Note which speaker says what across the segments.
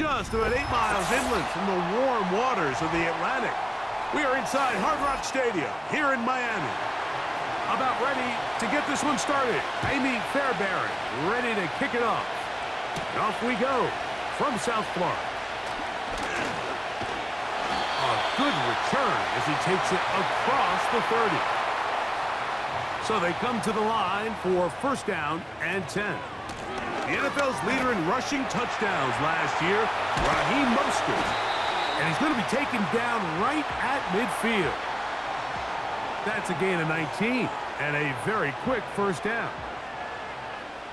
Speaker 1: just about eight miles inland from the warm waters of the Atlantic. We are inside Hard Rock Stadium here in Miami. About ready to get this one started. Ka'imi Fairbairn ready to kick it off. And off we go from South Florida. A good return as he takes it across the 30. So they come to the line for first down and 10. The NFL's leader in rushing touchdowns last year, Raheem Mostert. And he's going to be taken down right at midfield. That's a gain of 19 and a very quick first down.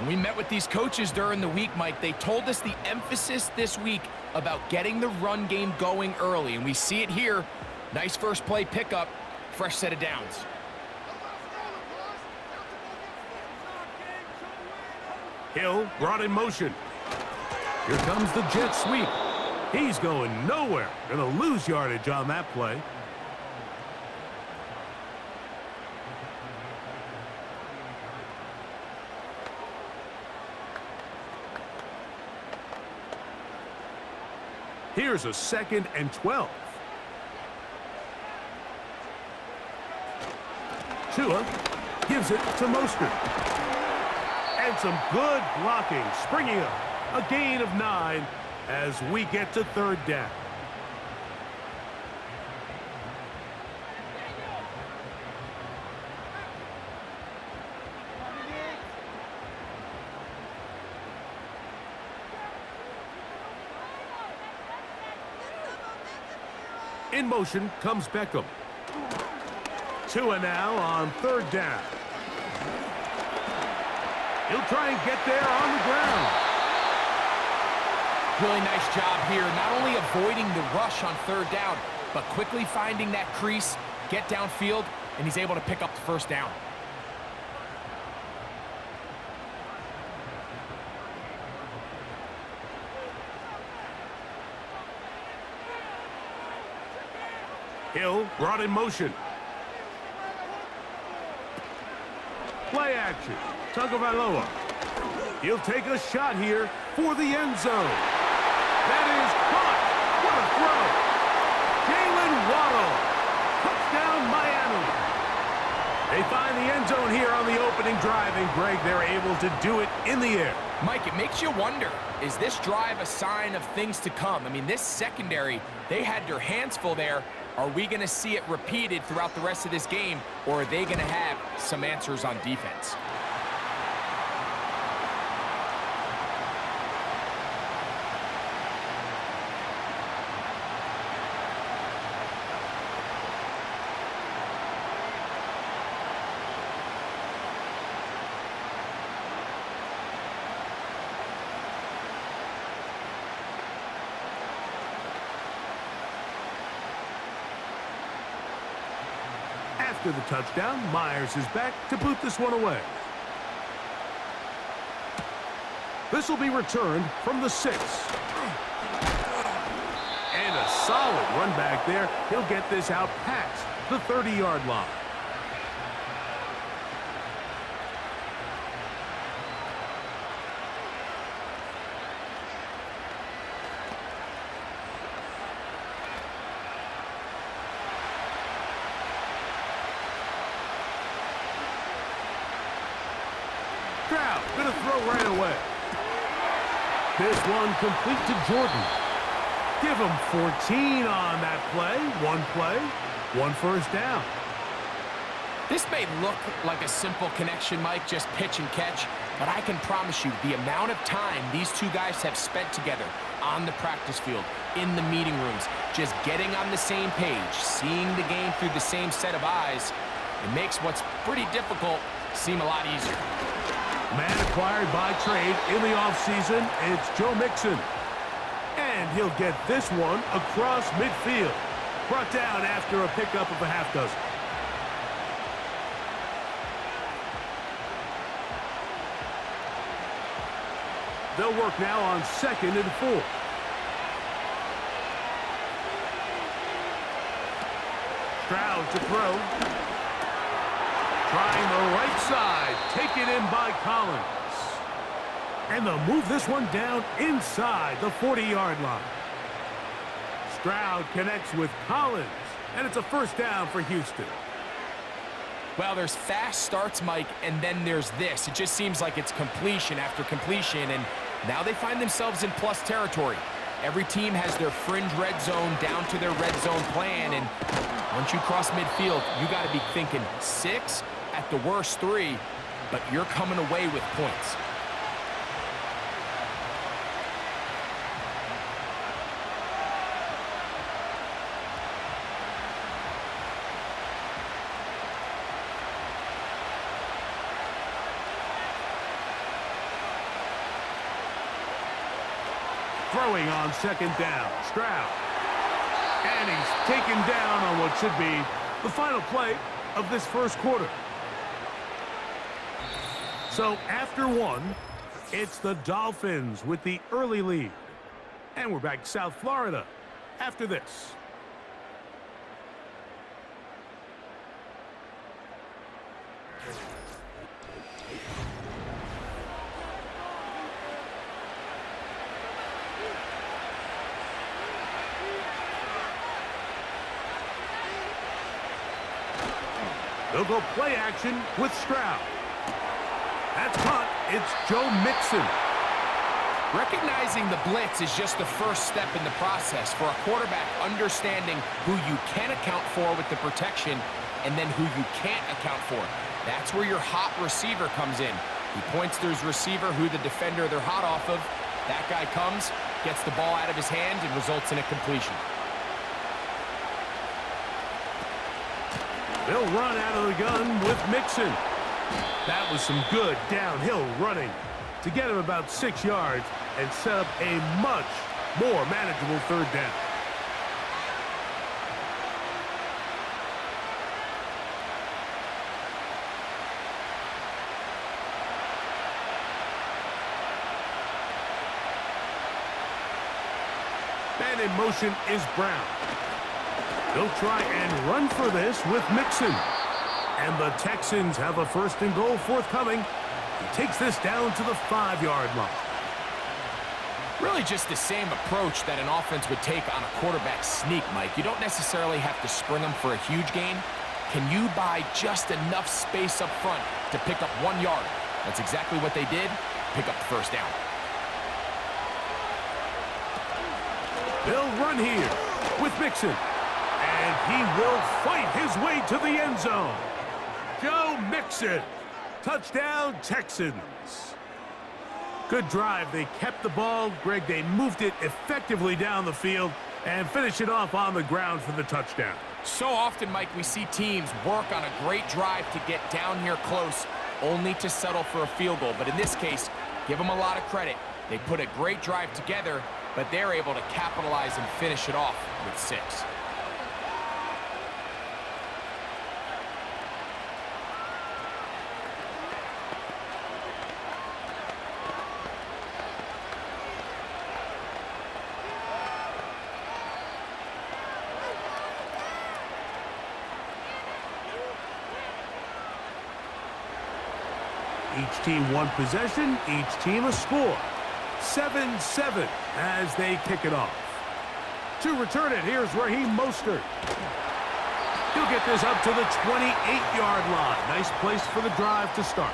Speaker 2: We met with these coaches during the week, Mike, they told us the emphasis this week about getting the run game going early, and we see it here. Nice first play pickup, fresh set of downs.
Speaker 1: Hill brought in motion. Here comes the jet sweep. He's going nowhere. Going to lose yardage on that play. Here's a second and 12. Tua gives it to Mostert. And some good blocking, springing up. A gain of nine as we get to third down. In motion comes Beckham. Two Tua now on third down. He'll try and get there on the ground.
Speaker 2: Really nice job here, not only avoiding the rush on third down, but quickly finding that crease, get downfield, and he's able to pick up the first down.
Speaker 1: Hill brought in motion. Play action. Tagovailoa. He'll take a shot here for the end zone. That is caught. What a throw. Jaylen Waddle. Touchdown Miami. They find the end zone here on the opening drive, and Greg, they're able to do it in the air.
Speaker 2: Mike, it makes you wonder, is this drive a sign of things to come? I mean, this secondary, they had their hands full there. Are we going to see it repeated throughout the rest of this game, or are they going to have some answers on defense?
Speaker 1: After the touchdown, Myers is back to boot this one away. This will be returned from the six. And a solid run back there. He'll get this out past the 30-yard line. Stroud gonna throw right away. This one complete to Jordan. Give him 14 on that play. One play, one first down.
Speaker 2: This may look like a simple connection, Mike, just pitch and catch, but I can promise you the amount of time these two guys have spent together on the practice field, in the meeting rooms, just getting on the same page, seeing the game through the same set of eyes, it makes what's pretty difficult seem a lot easier.
Speaker 1: Man acquired by trade in the offseason, it's Joe Mixon. And he'll get this one across midfield. Brought down after a pickup of a half dozen. They'll work now on second and four. Stroud to throw. Trying the right side. Taken in by Collins. And they'll move this one down inside the 40-yard line. Stroud connects with Collins, and it's a first down for Houston.
Speaker 2: Well, there's fast starts, Mike, and then there's this. It just seems like it's completion after completion, and now they find themselves in plus territory. Every team has their fringe red zone down to their red zone plan, and once you cross midfield, you got to be thinking six, at the worst three, but you're coming away with points.
Speaker 1: Throwing on second down, Stroud. And he's taken down on what should be the final play of this first quarter. So after one, it's the Dolphins with the early lead. And we're back South Florida after this. They'll go play action with Stroud. That's caught. It's Joe Mixon.
Speaker 2: Recognizing the blitz is just the first step in the process for a quarterback understanding who you can account for with the protection and then who you can't account for. That's where your hot receiver comes in. He points to his receiver who the defender they're hot off of. That guy comes, gets the ball out of his hand, and results in a completion.
Speaker 1: They'll run out of the gun with Mixon. That was some good downhill running to get him about six yards and set up a much more manageable third down. And in motion is Brown. They'll try and run for this with Mixon. And the Texans have a first and goal forthcoming. He takes this down to the five-yard line.
Speaker 2: Really just the same approach that an offense would take on a quarterback sneak, Mike. You don't necessarily have to spring them for a huge gain. Can you buy just enough space up front to pick up one yard? That's exactly what they did. Pick up the first down.
Speaker 1: They'll run here with Mixon. And he will fight his way to the end zone. Joe Mixon. Touchdown, Texans. Good drive. They kept the ball. Greg, they moved it effectively down the field and finish it off on the ground for the touchdown.
Speaker 2: So often, Mike, we see teams work on a great drive to get down here close, only to settle for a field goal. But in this case, give them a lot of credit. They put a great drive together, but they're able to capitalize and finish it off with six.
Speaker 1: Each team one possession, each team a score. 7-7 as they kick it off. To return it, here's Raheem Mostert. He'll get this up to the 28-yard line. Nice place for the drive to start.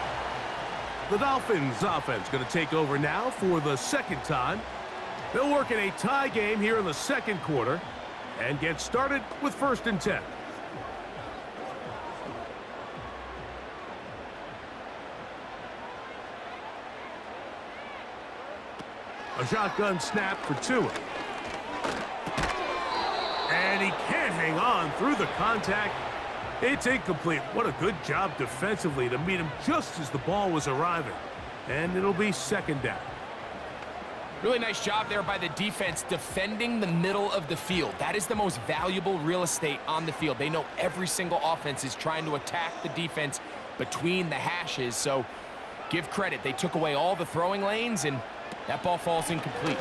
Speaker 1: The Dolphins offense going to take over now for the second time. They'll work in a tie game here in the second quarter and get started with first and 10. Shotgun snap for Tua. And he can't hang on through the contact. It's incomplete. What a good job defensively to meet him just as the ball was arriving. And it'll be second down.
Speaker 2: Really nice job there by the defense defending the middle of the field. That is the most valuable real estate on the field. They know every single offense is trying to attack the defense between the hashes. So give credit. They took away all the throwing lanes and that ball falls incomplete.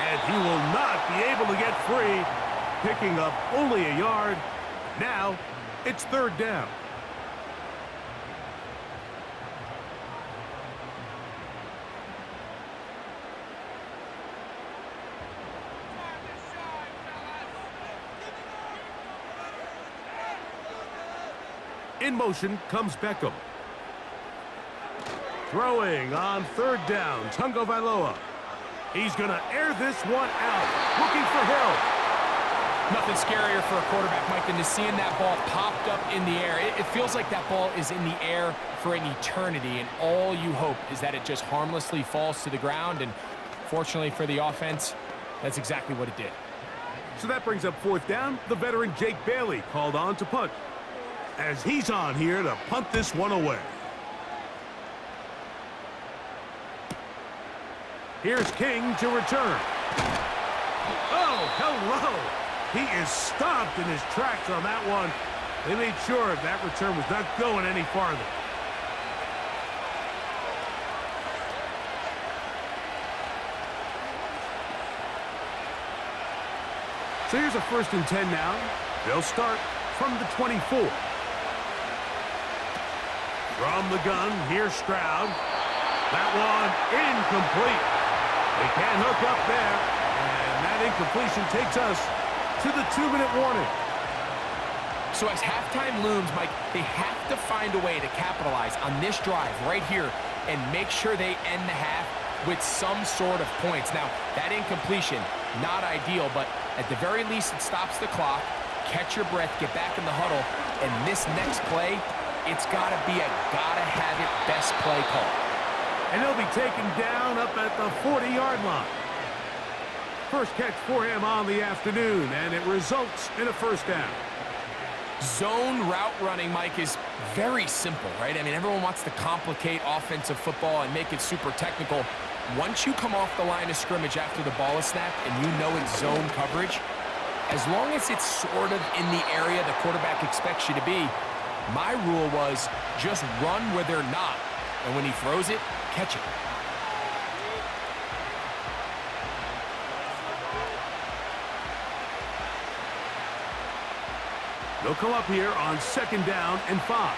Speaker 1: And he will not be able to get free, picking up only a yard. Now, it's third down. In motion comes Beckham. Throwing on third down, Tagovailoa. He's going to air this one out, looking for Hill.
Speaker 2: Nothing scarier for a quarterback, Mike, than to seeing that ball popped up in the air. It, it, feels like that ball is in the air for an eternity, and all you hope is that it just harmlessly falls to the ground, and fortunately for the offense, that's exactly what it did.
Speaker 1: So that brings up fourth down. The veteran Jake Bailey called on to punt. As he's on here to punt this one away. Here's King to return. Oh, hello. He is stopped in his tracks on that one. They made sure that return was not going any farther. So here's a first and 10 now. They'll start from the 24. From the gun, here's Stroud. That one incomplete. They can't hook up there. And that incompletion takes us to the two-minute warning.
Speaker 2: So as halftime looms, Mike, they have to find a way to capitalize on this drive right here and make sure they end the half with some sort of points. Now, that incompletion, not ideal, but at the very least, it stops the clock. Catch your breath, get back in the huddle, and this next play, it's got to be a gotta-have-it best play call.
Speaker 1: And he'll be taken down up at the 40-yard line. First catch for him on the afternoon, and it results in a first down.
Speaker 2: Zone route running, Mike, is very simple, right? I mean, everyone wants to complicate offensive football and make it super technical. Once you come off the line of scrimmage after the ball is snapped and you know it's zone coverage, as long as it's sort of in the area the quarterback expects you to be, my rule was just run where they're not. And when he throws it, catch it.
Speaker 1: They'll come up here on second down and five.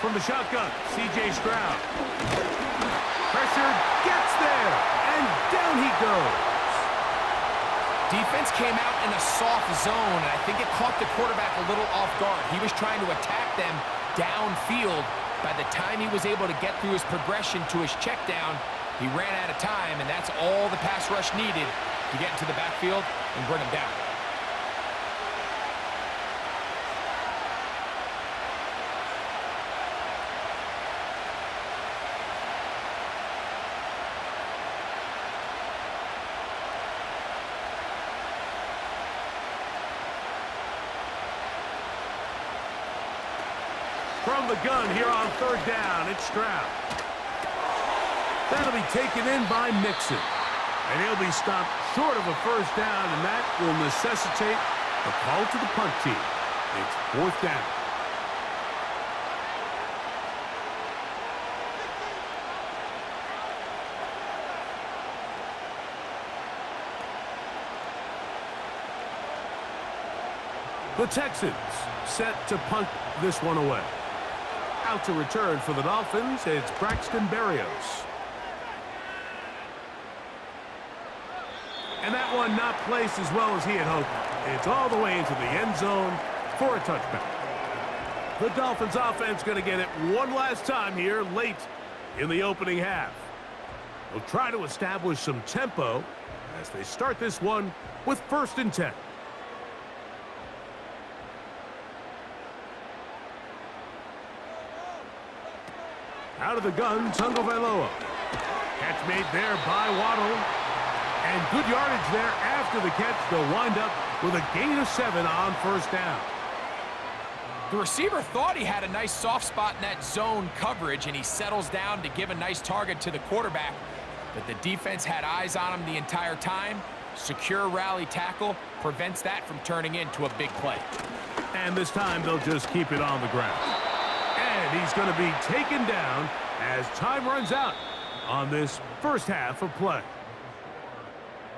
Speaker 1: From the shotgun, C.J. Stroud. Pressure gets there, and down he goes.
Speaker 2: Defense came out in a soft zone, and I think it caught the quarterback a little off guard. He was trying to attack them downfield. By the time he was able to get through his progression to his check down, he ran out of time, and that's all the pass rush needed to get into the backfield and bring him down.
Speaker 1: From the gun here on third down, it's Stroud. That'll be taken in by Mixon. And he'll be stopped short of a first down, and that will necessitate a call to the punt team. It's fourth down. The Texans set to punt this one away. Out to return for the Dolphins, it's Braxton Berrios. And that one not placed as well as he had hoped. It's all the way into the end zone for a touchback. The Dolphins offense going to get it one last time here late in the opening half. They'll try to establish some tempo as they start this one with first and 10. Out of the gun, Tagovailoa. Catch made there by Waddle. And good yardage there after the catch. They'll wind up with a gain of seven on first down.
Speaker 2: The receiver thought he had a nice soft spot in that zone coverage, and he settles down to give a nice target to the quarterback. But the defense had eyes on him the entire time. Secure rally tackle prevents that from turning into a big play.
Speaker 1: And this time they'll just keep it on the ground. And he's going to be taken down as time runs out on this first half of play.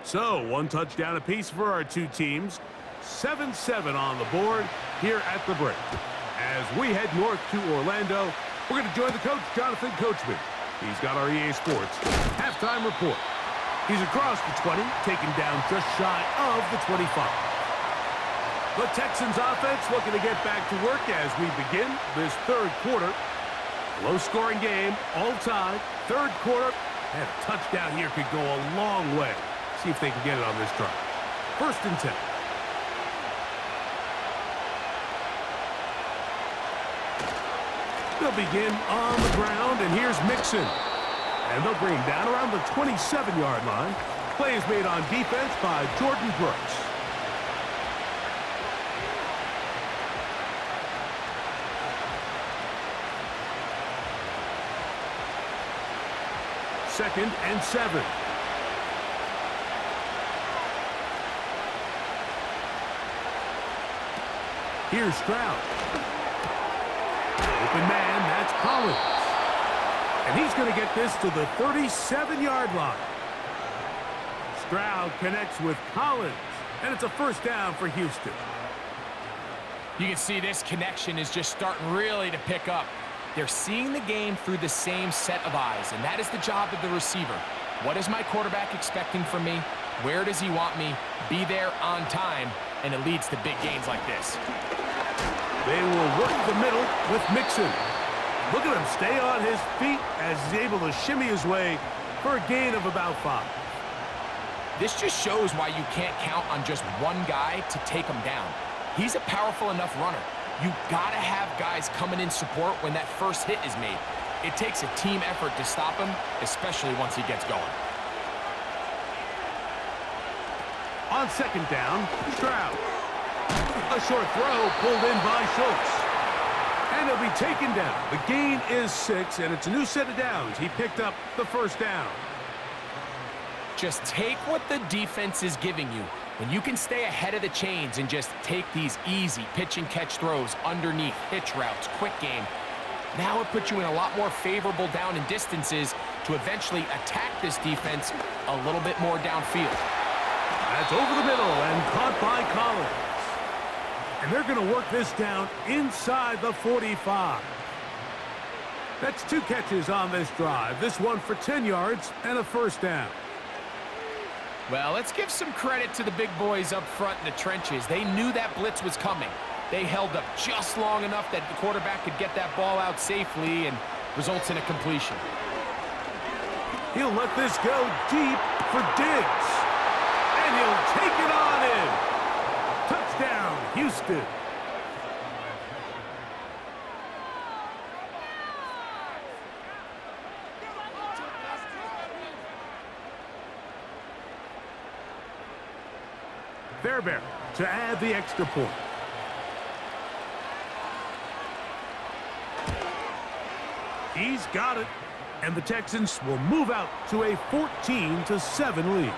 Speaker 1: So, one touchdown apiece for our two teams. 7-7 on the board here at the break. As we head north to Orlando, we're going to join the coach, Jonathan Coachman. He's got our EA Sports halftime report. He's across the 20, taken down just shy of the 25. The Texans offense looking to get back to work as we begin this third quarter. Low-scoring game, all time, third quarter, and a touchdown here could go a long way. See if they can get it on this drive. First and 10. They'll begin on the ground, and here's Mixon. And they'll bring him down around the 27-yard line. Play is made on defense by Jordyn Brooks. Second and seven. Here's Stroud. Open man, that's Collins. And he's going to get this to the 37-yard line. Stroud connects with Collins, and it's a first down for Houston.
Speaker 2: You can see this connection is just starting really to pick up. They're seeing the game through the same set of eyes, and that is the job of the receiver. What is my quarterback expecting from me? Where does he want me? Be there on time, and it leads to big gains like this.
Speaker 1: They will work the middle with Mixon. Look at him stay on his feet as he's able to shimmy his way for a gain of about five.
Speaker 2: This just shows why you can't count on just one guy to take him down. He's a powerful enough runner. You gotta have guys coming in support when that first hit is made. It takes a team effort to stop him, especially once he gets going.
Speaker 1: On second down, Stroud. A short throw pulled in by Schultz. And he'll be taken down. The gain is six, and it's a new set of downs. He picked up the first down.
Speaker 2: Just take what the defense is giving you. When you can stay ahead of the chains and just take these easy pitch and catch throws underneath, hitch routes, quick game, now it puts you in a lot more favorable down and distances to eventually attack this defense a little bit more downfield.
Speaker 1: That's over the middle and caught by Collins. And they're going to work this down inside the 45. That's two catches on this drive. This one for 10 yards and a first down.
Speaker 2: Well, let's give some credit to the big boys up front in the trenches. They knew that blitz was coming. They held up just long enough that the quarterback could get that ball out safely and results in a completion.
Speaker 1: He'll let this go deep for Diggs. And he'll take it on in. Touchdown, Houston. Fairbairn to add the extra point. He's got it. And the Texans will move out to a 14-7 lead.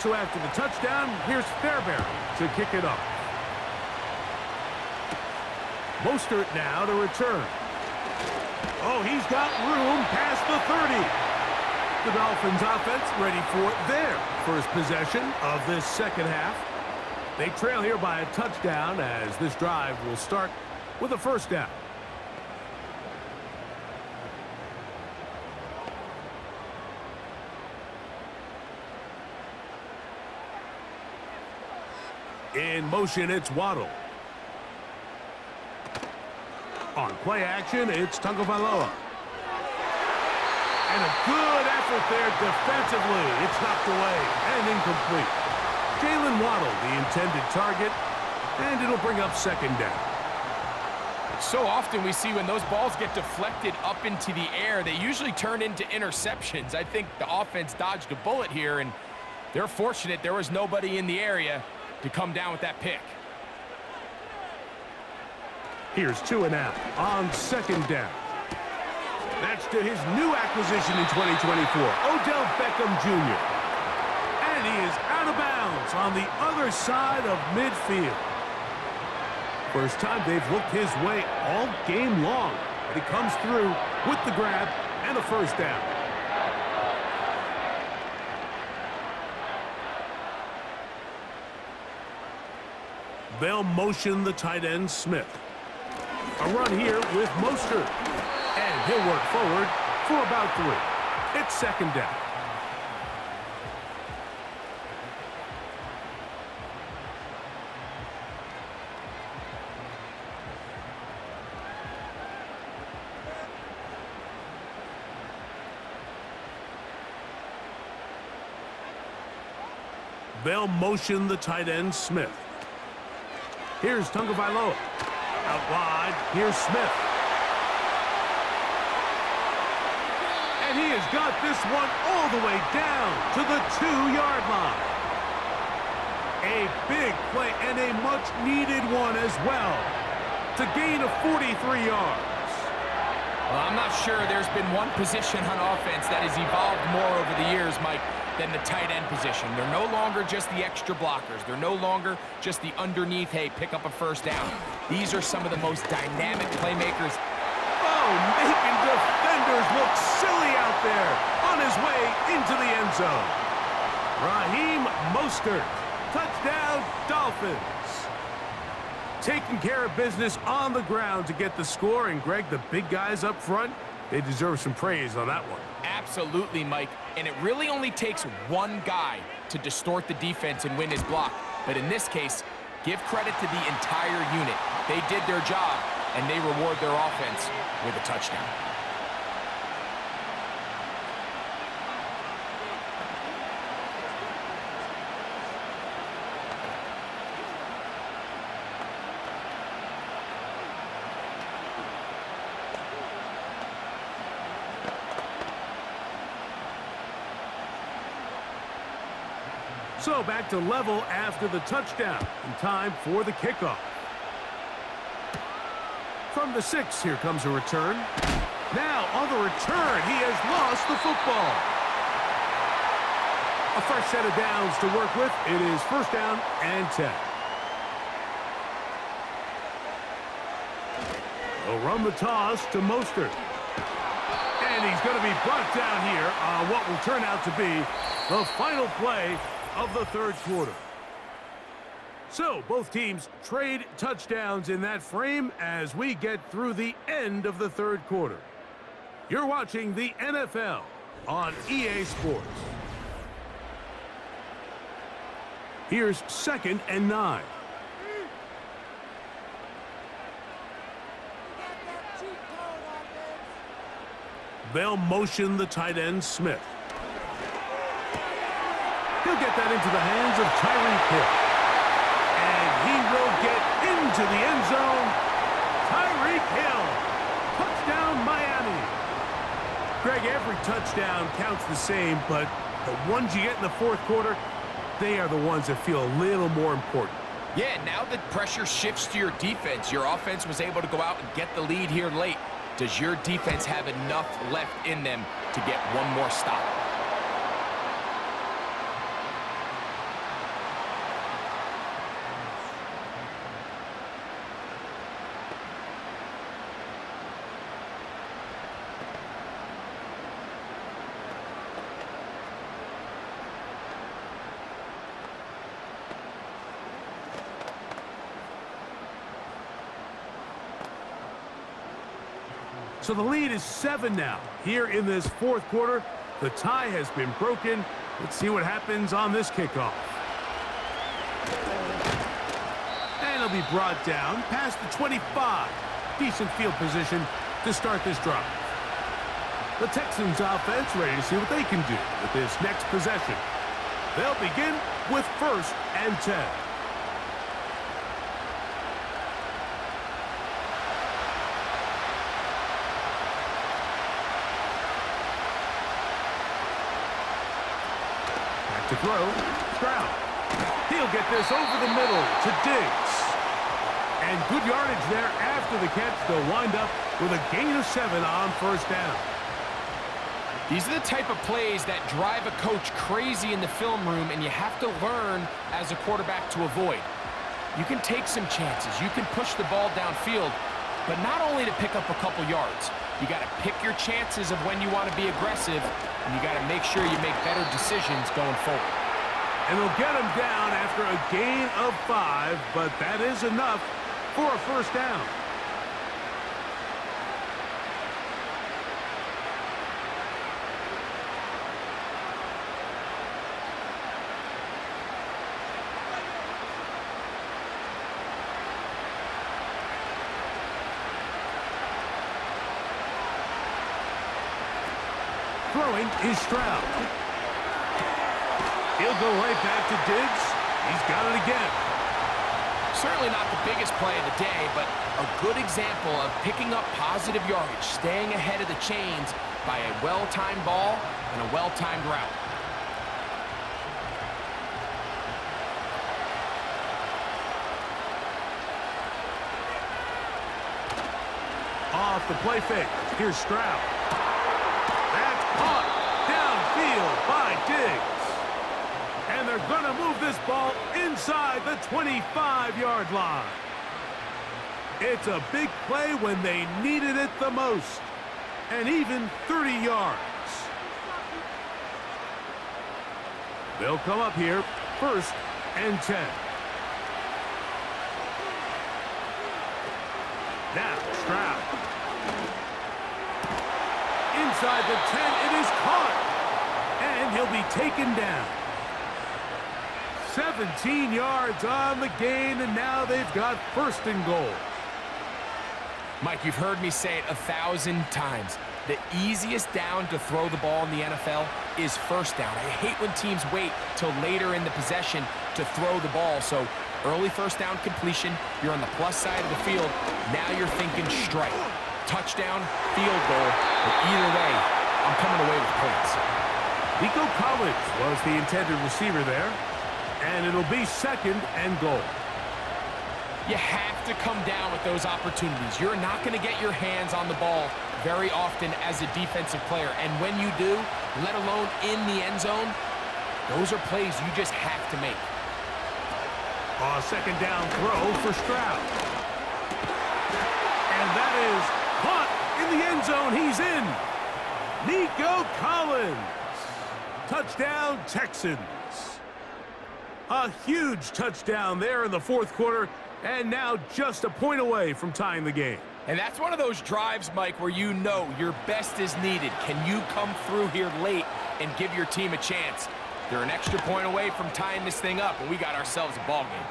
Speaker 1: So after the touchdown, here's Fairbairn to kick it off. Mostert now to return. Oh, he's got room past the 30. The Dolphins offense ready for their first possession of this second half. They trail here by a touchdown as this drive will start with a first down. In motion, it's Waddle. On play action, it's Tagovailoa. And a good effort there defensively. It's knocked away and incomplete. Jaylen Waddle, the intended target, and it'll bring up second down.
Speaker 2: So often we see when those balls get deflected up into the air, they usually turn into interceptions. I think the offense dodged a bullet here, and they're fortunate there was nobody in the area to come down with that pick.
Speaker 1: Here's two and out on second down. That's to his new acquisition in 2024, Odell Beckham Jr. And he is out of bounds on the other side of midfield. First time they've looked his way all game long. But he comes through with the grab and a first down. They'll motion the tight end, Smith. A run here with Mostert. And he'll work forward for about three. It's second down. They'll motion the tight end, Smith. Here's Tagovailoa. Out wide, here's Smith. And he has got this one all the way down to the two-yard line. A big play and a much-needed one as well to gain of 43 yards.
Speaker 2: Well, I'm not sure there's been one position on offense that has evolved more over the years, Mike, than the tight end position. They're no longer just the extra blockers. They're no longer just the underneath, hey, pick up a first down. These are some of the most dynamic playmakers.
Speaker 1: Oh, making defenders look silly out there on his way into the end zone. Raheem Mostert, touchdown Dolphins. Taking care of business on the ground to get the score, and Greg, the big guys up front, they deserve some praise on that one.
Speaker 2: Absolutely, Mike. And it really only takes one guy to distort the defense and win his block. But in this case, give credit to the entire unit. They did their job, and they reward their offense with a touchdown.
Speaker 1: So back to level after the touchdown. In time for the kickoff. From the six, here comes a return. Now on the return, he has lost the football. A fresh set of downs to work with. It is first down and 10. They'll run the toss to Mostert. And he's going to be brought down here on what will turn out to be the final play of the third quarter. So, both teams trade touchdowns in that frame as we get through the end of the third quarter. You're watching the NFL on EA Sports. Here's second and nine. They'll motion the tight end, Smith. He'll get that into the hands of Tyreek Hill. And he will get into the end zone. Tyreek Hill. Touchdown, Miami. Greg, every touchdown counts the same, but the ones you get in the fourth quarter, they are the ones that feel a little more important.
Speaker 2: Yeah, now the pressure shifts to your defense. Your offense was able to go out and get the lead here late. Does your defense have enough left in them to get one more stop?
Speaker 1: So the lead is seven now. Here in this fourth quarter, the tie has been broken. Let's see what happens on this kickoff. And it'll be brought down past the 25. Decent field position to start this drive. The Texans offense ready to see what they can do with this next possession. They'll begin with first and 10. To throw. Stroud. He'll get this over the middle to Diggs. And good yardage there after the catch. They'll wind up with a gain of seven on first down.
Speaker 2: These are the type of plays that drive a coach crazy in the film room, and you have to learn as a quarterback to avoid. You can take some chances. You can push the ball downfield, but not only to pick up a couple yards. You got to pick your chances of when you want to be aggressive, and you got to make sure you make better decisions going forward.
Speaker 1: And they'll get him down after a gain of five, but that is enough for a first down. Throwing is Stroud. He'll go right back to Diggs. He's got it again.
Speaker 2: Certainly not the biggest play of the day, but a good example of picking up positive yardage, staying ahead of the chains by a well-timed ball and a well-timed route.
Speaker 1: Off the play fake. Here's Stroud. That's caught downfield by And they're going to move this ball inside the 25-yard line. It's a big play when they needed it the most. And even 30 yards. They'll come up here first and 10. Now, Stroud. Inside the 10, it is caught. He'll be taken down. 17 yards on the gain, and now they've got first and goal.
Speaker 2: Mike, you've heard me say it a thousand times. The easiest down to throw the ball in the NFL is first down. I hate when teams wait till later in the possession to throw the ball. So early first down completion, you're on the plus side of the field. Now you're thinking strike. Touchdown, field goal. But either way, I'm coming away with points.
Speaker 1: Nico Collins was the intended receiver there. And it'll be second and goal.
Speaker 2: You have to come down with those opportunities. You're not going to get your hands on the ball very often as a defensive player. And when you do, let alone in the end zone, those are plays you just have to make.
Speaker 1: A second down throw for Stroud. And that is caught in the end zone. He's in. Nico Collins. Touchdown, Texans. A huge touchdown there in the fourth quarter, and now just a point away from tying the game.
Speaker 2: And that's one of those drives, Mike, where you know your best is needed. Can you come through here late and give your team a chance? They're an extra point away from tying this thing up, and we got ourselves a ball game.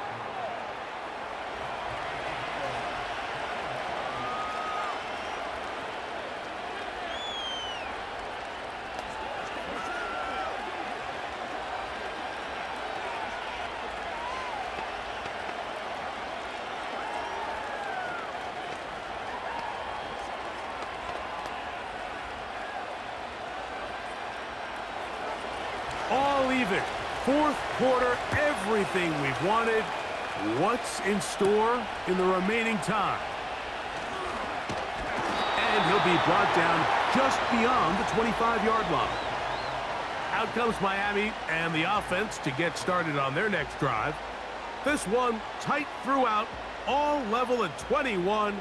Speaker 1: All even. Fourth quarter, everything we've wanted. What's in store in the remaining time? And he'll be brought down just beyond the 25-yard line. Out comes Miami and the offense to get started on their next drive. This one tight throughout, all level at 21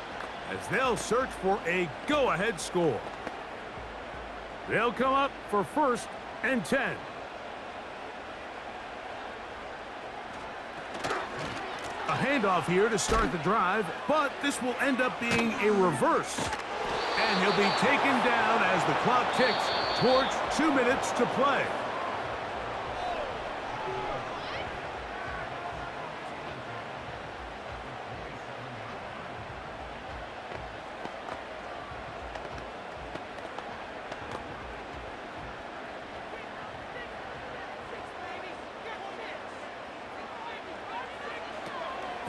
Speaker 1: as they'll search for a go-ahead score. They'll come up for first and 10. Handoff here to start the drive, but this will end up being a reverse. And he'll be taken down as the clock ticks towards two minutes to play.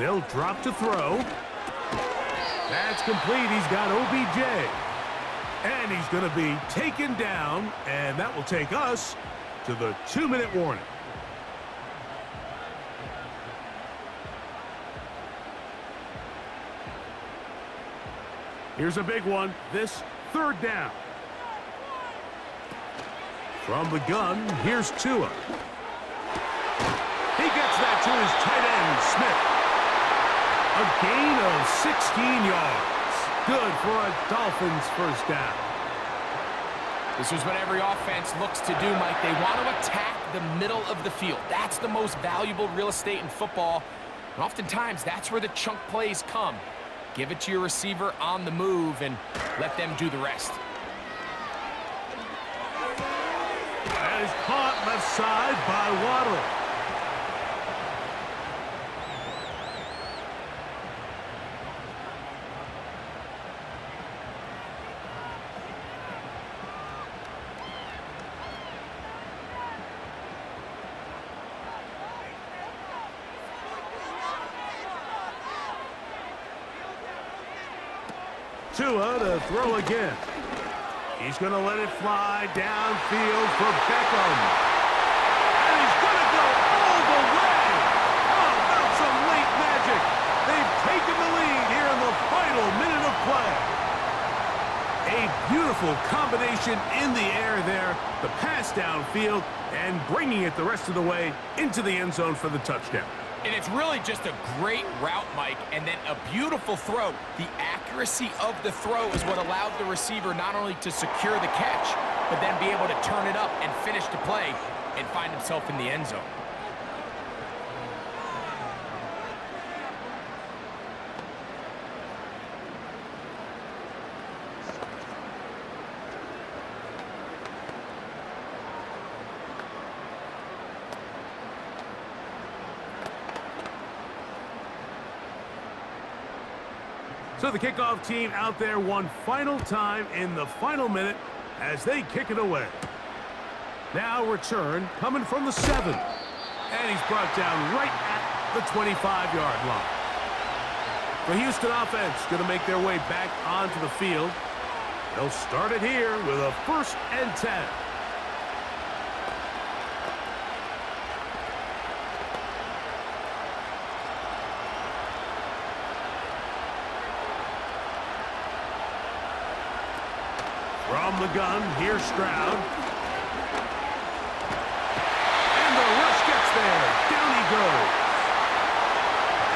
Speaker 1: They'll drop to throw. That's complete. He's got OBJ. And he's going to be taken down, and that will take us to the two-minute warning. Here's a big one. This third down. From the gun, here's Tua. He gets that to his tight end, Smith. A gain of 16 yards. Good for a Dolphins first down.
Speaker 2: This is what every offense looks to do, Mike. They want to attack the middle of the field. That's the most valuable real estate in football. And oftentimes, that's where the chunk plays come. Give it to your receiver on the move and let them do the rest.
Speaker 1: That is caught left side by Waddle. Tua to throw again. He's going to let it fly downfield for Beckham. And he's going to go all the way. How about some late magic? They've taken the lead here in the final minute of play. A beautiful combination in the air there. The pass downfield and bringing it the rest of the way into the end zone for the touchdown.
Speaker 2: And it's really just a great route, Mike, and then a beautiful throw. The accuracy of the throw is what allowed the receiver not only to secure the catch, but then be able to turn it up and finish the play and find himself in the end zone.
Speaker 1: The kickoff team out there one final time in the final minute as they kick it away. Now return coming from the seven. And he's brought down right at the 25-yard line. The Houston offense going to make their way back onto the field. They'll start it here with a first and 10. From the gun, here's Stroud. And the rush gets there. Down he goes.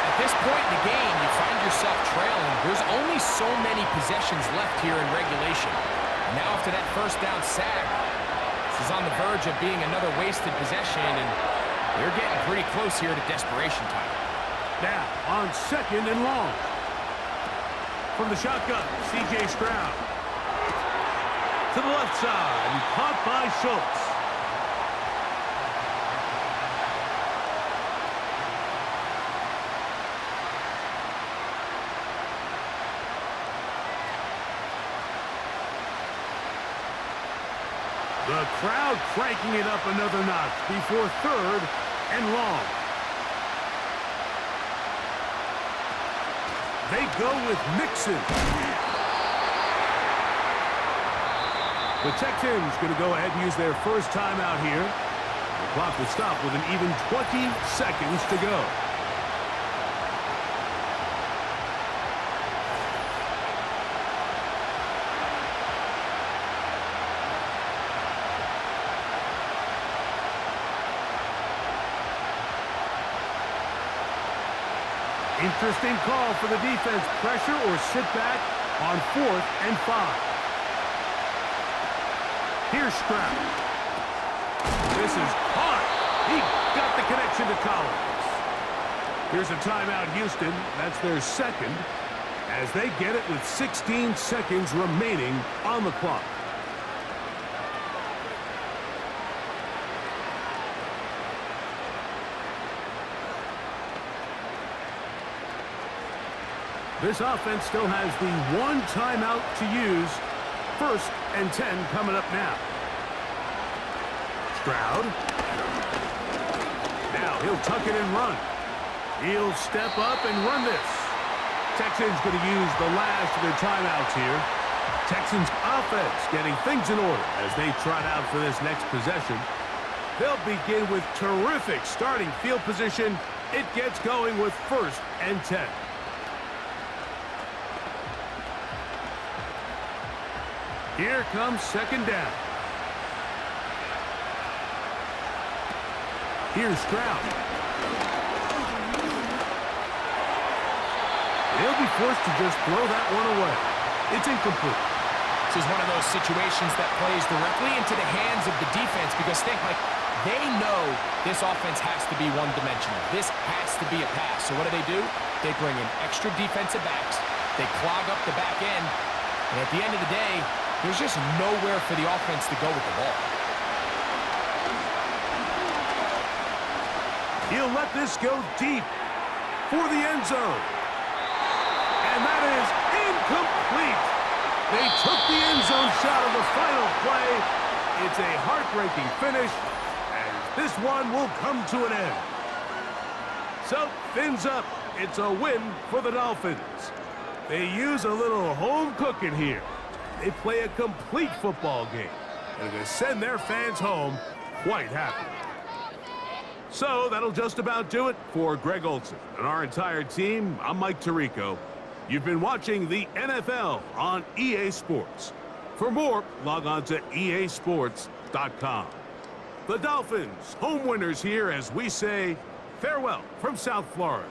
Speaker 2: At this point in the game, you find yourself trailing. There's only so many possessions left here in regulation. Now after that first down sack, this is on the verge of being another wasted possession, and they're getting pretty close here to desperation time.
Speaker 1: Now on second and long. From the shotgun, C.J. Stroud to the left side caught by Schultz. The crowd cranking it up another notch before third and long. They go with Mixon. The Tech Texans going to go ahead and use their first timeout here. The clock will stop with an even 20 seconds to go. Interesting call for the defense. Pressure or sit back on fourth and five. Here's Stroud. This is caught. He got the connection to Collins. Here's a timeout, Houston. That's their second as they get it with 16 seconds remaining on the clock. This offense still has the one timeout to use First and 10 coming up now. Stroud. Now he'll tuck it and run. He'll step up and run this. Texans going to use the last of their timeouts here. Texans offense getting things in order as they trot out for this next possession. They'll begin with terrific starting field position. It gets going with first and 10. Here comes second down. Here's Stroud. He'll be forced to just throw that one away. It's incomplete.
Speaker 2: This is one of those situations that plays directly into the hands of the defense because think like they know this offense has to be one-dimensional. This has to be a pass. So what do they do? They bring in extra defensive backs. They clog up the back end. And at the end of the day, there's just nowhere for the offense to go with the ball.
Speaker 1: He'll let this go deep for the end zone. And that is incomplete. They took the end zone shot of the final play. It's a heartbreaking finish, and this one will come to an end. So, fins up. It's a win for the Dolphins. They use a little home cooking here. They play a complete football game, and they send their fans home quite happy. So that'll just about do it for Greg Olsen and our entire team. I'm Mike Tirico. You've been watching the NFL on EA Sports. For more, log on to easports.com. The Dolphins, home winners here as we say farewell from South Florida.